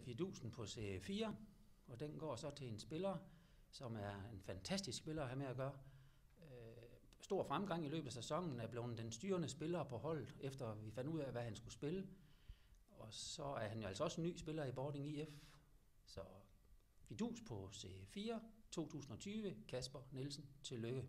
fidusen på C4, og den går så til en spiller, som er en fantastisk spiller at have med at gøre. Øh, stor fremgang i løbet af sæsonen, er blevet den styrende spiller på holdet, efter vi fandt ud af, hvad han skulle spille. Og så er han jo altså også en ny spiller i Boarding IF. Så Fidus på C4 2020, Kasper Nielsen, tillykke.